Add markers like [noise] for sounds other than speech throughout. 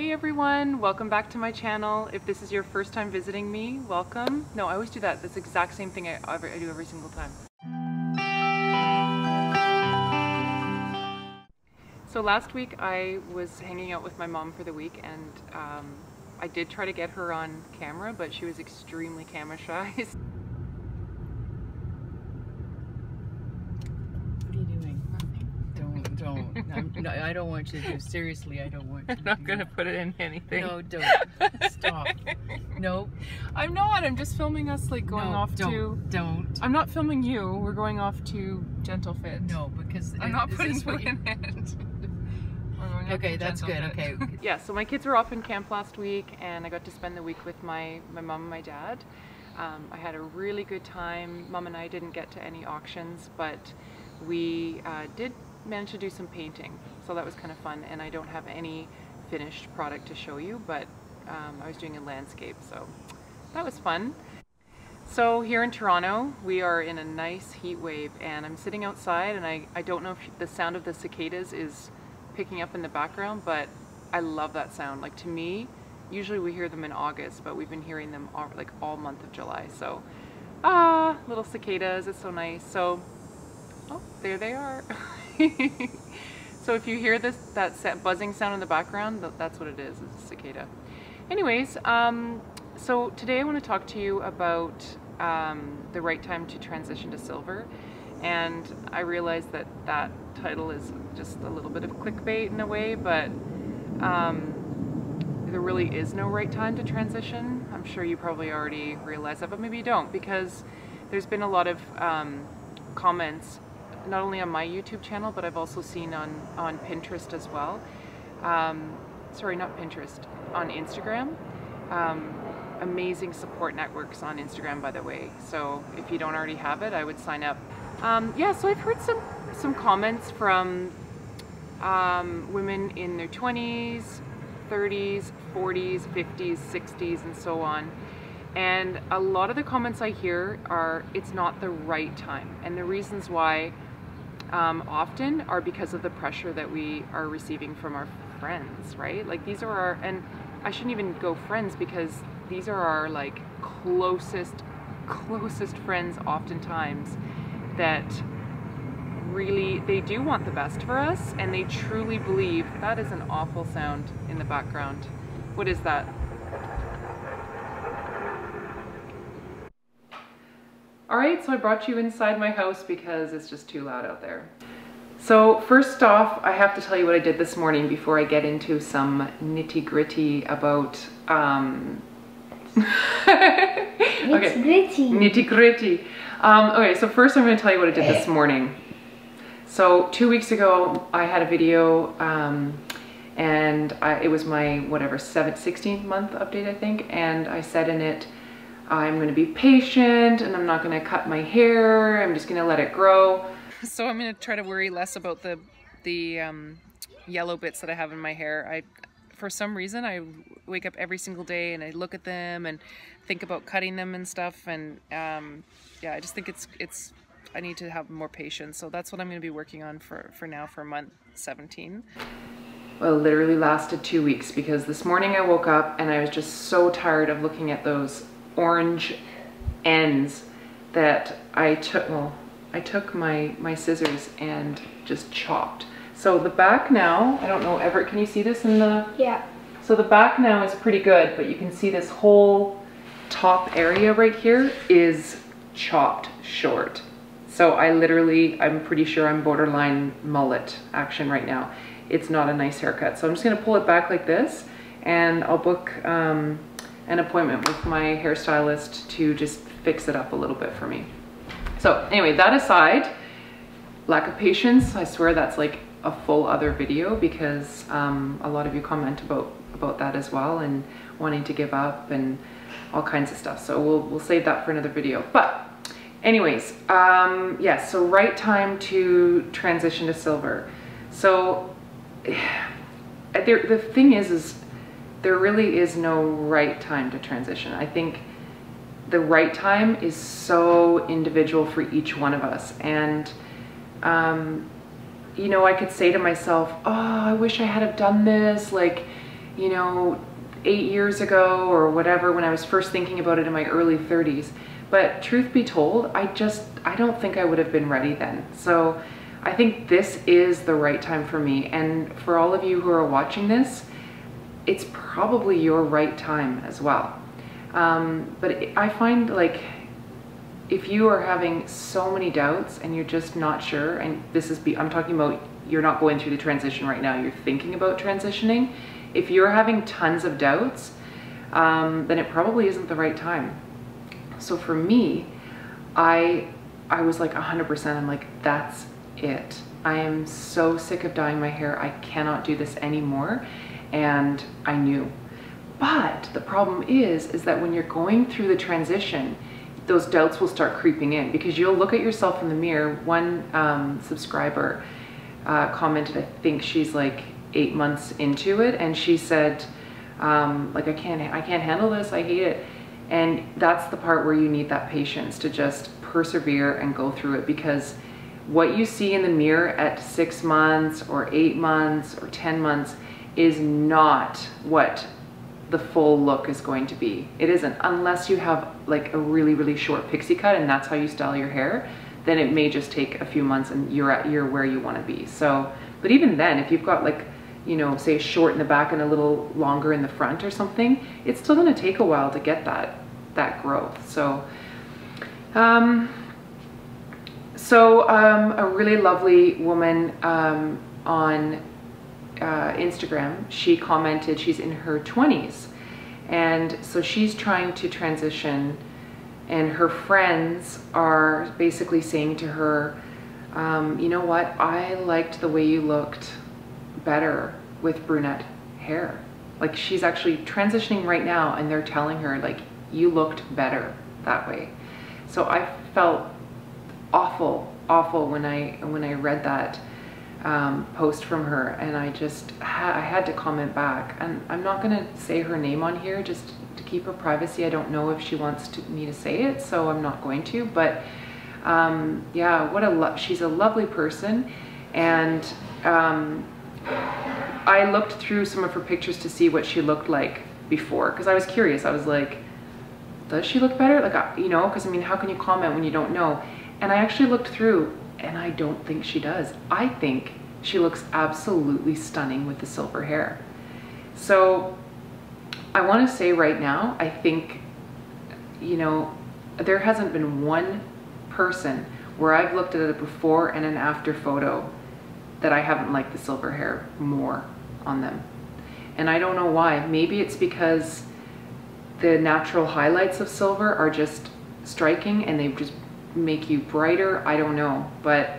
Hey everyone, welcome back to my channel. If this is your first time visiting me, welcome. No, I always do that. That's the exact same thing I, I do every single time. So last week I was hanging out with my mom for the week and um, I did try to get her on camera, but she was extremely camera shy. [laughs] don't. no, I don't want you to do. Seriously, I don't want you. I'm not gonna put it in anything. No, don't. [laughs] Stop. No. I'm not. I'm just filming us like going no, off don't, to. Don't. I'm not filming you. We're going off to Gentle Fit. No, because I'm not putting you in it. [laughs] Okay, that's good. Okay. [laughs] yeah, so my kids were off in camp last week, and I got to spend the week with my my mom and my dad. Um, I had a really good time. Mom and I didn't get to any auctions, but we uh, did managed to do some painting, so that was kind of fun. And I don't have any finished product to show you, but um, I was doing a landscape, so that was fun. So here in Toronto, we are in a nice heat wave and I'm sitting outside and I, I don't know if the sound of the cicadas is picking up in the background, but I love that sound. Like to me, usually we hear them in August, but we've been hearing them all, like all month of July. So, ah, little cicadas, it's so nice. So, oh, there they are. [laughs] [laughs] so if you hear this, that buzzing sound in the background, that's what it is, it's a cicada. Anyways, um, so today I want to talk to you about um, the right time to transition to silver. And I realize that that title is just a little bit of clickbait in a way, but um, there really is no right time to transition. I'm sure you probably already realize that, but maybe you don't because there's been a lot of um, comments not only on my YouTube channel, but I've also seen on, on Pinterest as well. Um, sorry, not Pinterest, on Instagram. Um, amazing support networks on Instagram, by the way. So if you don't already have it, I would sign up. Um, yeah, so I've heard some, some comments from um, women in their 20s, 30s, 40s, 50s, 60s, and so on. And a lot of the comments I hear are, it's not the right time. And the reasons why um, often are because of the pressure that we are receiving from our friends, right? Like these are our, and I shouldn't even go friends because these are our like closest, closest friends oftentimes that really, they do want the best for us and they truly believe, that is an awful sound in the background. What is that? All right, so I brought you inside my house because it's just too loud out there. So first off, I have to tell you what I did this morning before I get into some nitty gritty about, um, [laughs] okay. gritty. Nitty gritty. Um, okay, so first I'm gonna tell you what I did this morning. So two weeks ago, I had a video um, and I, it was my, whatever, 7th, 16th month update, I think. And I said in it, I'm gonna be patient and I'm not gonna cut my hair. I'm just gonna let it grow. So I'm gonna try to worry less about the, the um, yellow bits that I have in my hair. I, for some reason, I wake up every single day and I look at them and think about cutting them and stuff. And um, yeah, I just think it's, it's, I need to have more patience. So that's what I'm gonna be working on for, for now for month 17 well, literally lasted two weeks because this morning I woke up and I was just so tired of looking at those orange ends that I took, well, I took my, my scissors and just chopped. So the back now, I don't know, Everett, can you see this in the? Yeah. So the back now is pretty good, but you can see this whole top area right here is chopped short. So I literally, I'm pretty sure I'm borderline mullet action right now. It's not a nice haircut. So I'm just gonna pull it back like this and I'll book um, an appointment with my hairstylist to just fix it up a little bit for me. So anyway, that aside, lack of patience, I swear that's like a full other video because um, a lot of you comment about, about that as well and wanting to give up and all kinds of stuff. So we'll, we'll save that for another video. But anyways, um, yes, yeah, so right time to transition to silver. So [sighs] the thing is, is there really is no right time to transition. I think the right time is so individual for each one of us. And, um, you know, I could say to myself, oh, I wish I had have done this. Like, you know, eight years ago or whatever when I was first thinking about it in my early 30s. But truth be told, I just, I don't think I would have been ready then. So I think this is the right time for me. And for all of you who are watching this, it's probably your right time as well. Um, but I find like if you are having so many doubts and you're just not sure, and this is, be, I'm talking about you're not going through the transition right now, you're thinking about transitioning. If you're having tons of doubts, um, then it probably isn't the right time. So for me, I I was like 100%, I'm like, that's it. I am so sick of dyeing my hair. I cannot do this anymore. And I knew. But the problem is, is that when you're going through the transition, those doubts will start creeping in because you'll look at yourself in the mirror. One um, subscriber uh, commented, I think she's like eight months into it, and she said, um, like, I can't, I can't handle this. I hate it. And that's the part where you need that patience to just persevere and go through it because what you see in the mirror at six months or eight months or 10 months is not what the full look is going to be. It isn't, unless you have like a really, really short pixie cut and that's how you style your hair, then it may just take a few months and you're at, you're where you wanna be. So, but even then, if you've got like, you know, say short in the back and a little longer in the front or something, it's still gonna take a while to get that, that growth. So, um, so um, a really lovely woman um, on uh, Instagram, she commented she's in her 20s. And so she's trying to transition and her friends are basically saying to her, um, you know what, I liked the way you looked better with brunette hair. Like she's actually transitioning right now and they're telling her like, you looked better that way. So I felt awful, awful when I, when I read that um, post from her and I just ha I had to comment back. And I'm not gonna say her name on here just to keep her privacy. I don't know if she wants to, me to say it so I'm not going to but um, yeah what a she's a lovely person and um, I looked through some of her pictures to see what she looked like before because I was curious. I was like does she look better? Like you know because I mean how can you comment when you don't know? And I actually looked through and I don't think she does. I think she looks absolutely stunning with the silver hair. So I want to say right now, I think, you know, there hasn't been one person where I've looked at a before and an after photo that I haven't liked the silver hair more on them. And I don't know why. Maybe it's because the natural highlights of silver are just striking and they've just make you brighter. I don't know, but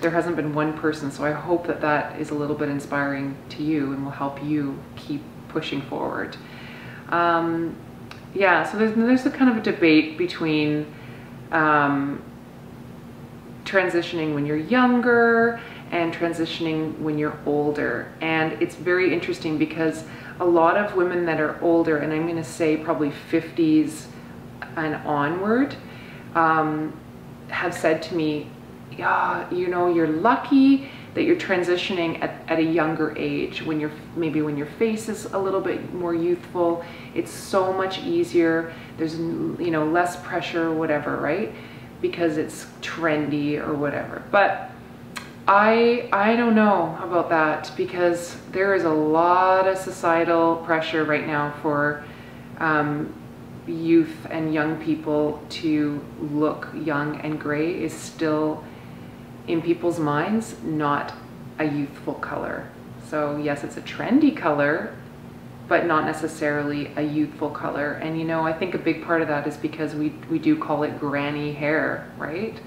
there hasn't been one person. So I hope that that is a little bit inspiring to you and will help you keep pushing forward. Um, yeah, so there's, there's a kind of a debate between um, transitioning when you're younger and transitioning when you're older. And it's very interesting because a lot of women that are older, and I'm gonna say probably 50s and onward, um, have said to me, yeah, you know, you're lucky that you're transitioning at, at a younger age when you're maybe when your face is a little bit more youthful. It's so much easier. There's you know less pressure or whatever right? Because it's trendy or whatever. But I I don't know about that because there is a lot of societal pressure right now for um, youth and young people to look young and gray is still in people's minds not a youthful color. So yes, it's a trendy color, but not necessarily a youthful color. And you know, I think a big part of that is because we, we do call it granny hair, right?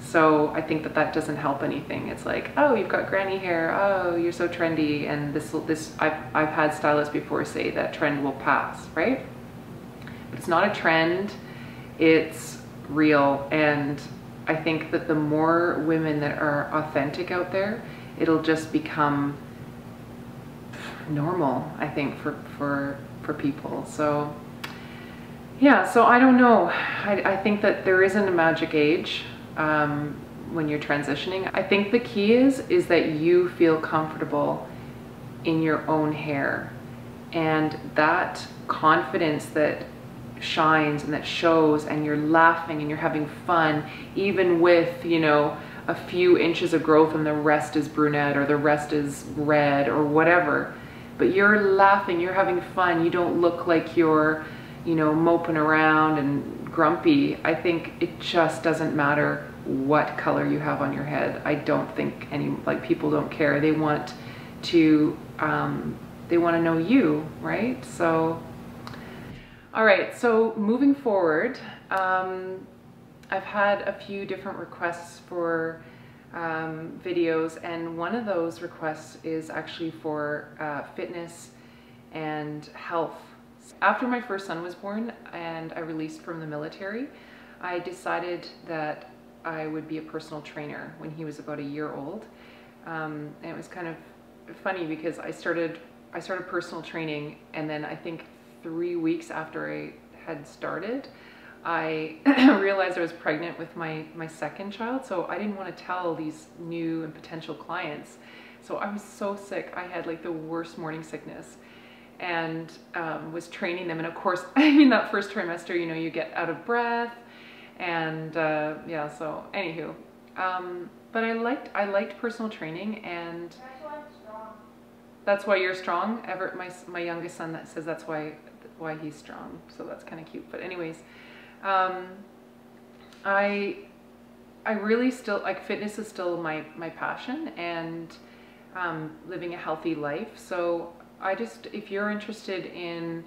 So I think that that doesn't help anything. It's like, oh, you've got granny hair. Oh, you're so trendy. And this, this, I've, I've had stylists before say that trend will pass, right? It's not a trend, it's real. And I think that the more women that are authentic out there, it'll just become normal, I think, for, for, for people. So yeah, so I don't know. I, I think that there isn't a magic age um, when you're transitioning. I think the key is, is that you feel comfortable in your own hair And that confidence that shines and that shows and you're laughing and you're having fun, even with, you know, a few inches of growth and the rest is brunette or the rest is red or whatever. But you're laughing, you're having fun. You don't look like you're, you know, moping around and grumpy. I think it just doesn't matter what color you have on your head. I don't think any, like people don't care. They want to, um, they want to know you, right? So, all right, so moving forward, um, I've had a few different requests for um, videos and one of those requests is actually for uh, fitness and health. After my first son was born and I released from the military, I decided that I would be a personal trainer when he was about a year old. Um, and it was kind of funny because I started I started personal training and then I think three weeks after I had started, I [clears throat] realized I was pregnant with my, my second child. So I didn't want to tell these new and potential clients. So I was so sick. I had like the worst morning sickness and um, was training them. And of course, [laughs] I mean, that first trimester, you know, you get out of breath and uh, yeah, so anywho, um, but I liked, I liked personal training and that's why you're strong. Everett, my, my youngest son that says that's why, why he's strong. So that's kind of cute. But anyways, um, I, I really still, like fitness is still my, my passion and um, living a healthy life. So I just, if you're interested in,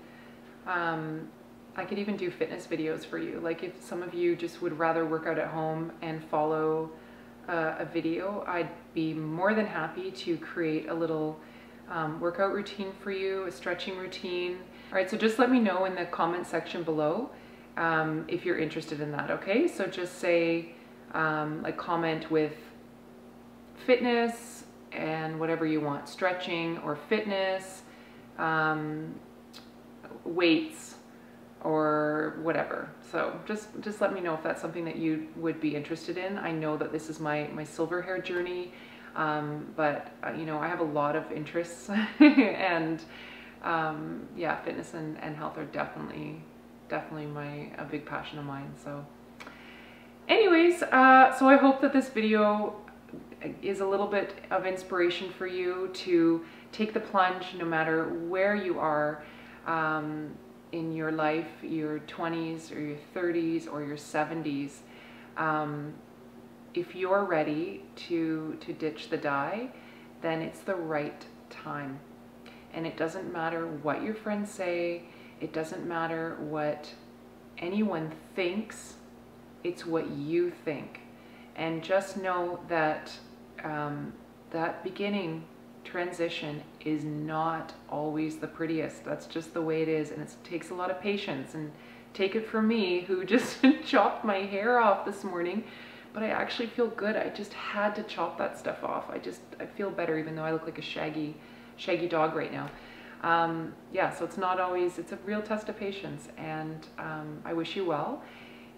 um, I could even do fitness videos for you. Like if some of you just would rather work out at home and follow uh, a video, I'd be more than happy to create a little um, workout routine for you, a stretching routine. All right, so just let me know in the comment section below um, if you're interested in that, okay? So just say, um, like comment with fitness and whatever you want, stretching or fitness, um, weights, or whatever. So just just let me know if that's something that you would be interested in. I know that this is my my silver hair journey, um, but uh, you know I have a lot of interests, [laughs] and um, yeah, fitness and, and health are definitely definitely my a big passion of mine. So, anyways, uh, so I hope that this video is a little bit of inspiration for you to take the plunge, no matter where you are. Um, in your life, your 20s or your 30s or your 70s, um, if you're ready to, to ditch the dye, then it's the right time. And it doesn't matter what your friends say, it doesn't matter what anyone thinks, it's what you think. And just know that um, that beginning transition is not always the prettiest. That's just the way it is. And it takes a lot of patience. And take it from me, who [laughs] just chopped my hair off this morning. But I actually feel good. I just had to chop that stuff off. I just, I feel better even though I look like a shaggy, shaggy dog right now. Um, yeah, so it's not always, it's a real test of patience. And um, I wish you well.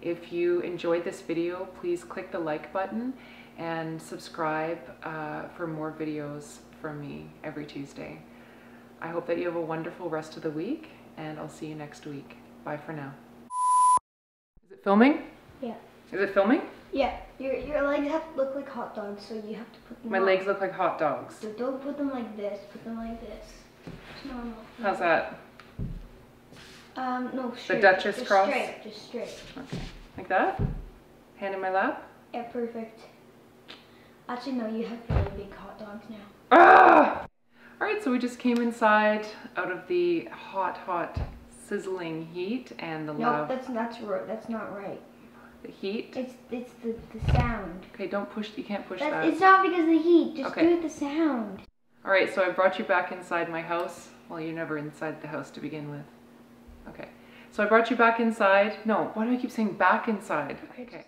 If you enjoyed this video, please click the like button and subscribe uh, for more videos from me every Tuesday. I hope that you have a wonderful rest of the week, and I'll see you next week. Bye for now. Is it filming? Yeah. Is it filming? Yeah. Your, your legs have to look like hot dogs, so you have to put them My legs look like hot dogs. So don't put them like this, put them like this. It's normal. How's that? Um, no, straight. Duchess just cross? straight, just straight. Okay. Like that? Hand in my lap? Yeah, perfect. Actually, no, you have really big hot dogs now. Ah! All right, so we just came inside out of the hot, hot, sizzling heat and the No, loud that's that's right. That's not right. The heat. It's it's the the sound. Okay, don't push. You can't push That, that. it's not because of the heat. Just Okay. do it the sound. All right, so I brought you back inside my house. Well, you're never inside the house to begin with. Okay, so I brought you back inside. No, why do I keep saying back inside? Okay.